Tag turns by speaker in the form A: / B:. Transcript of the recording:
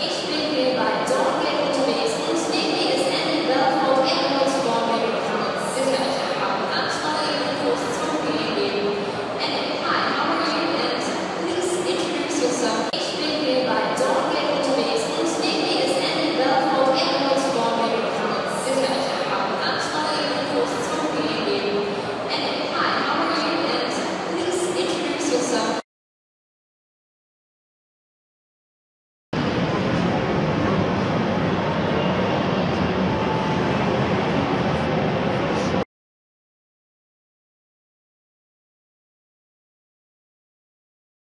A: Ich bin der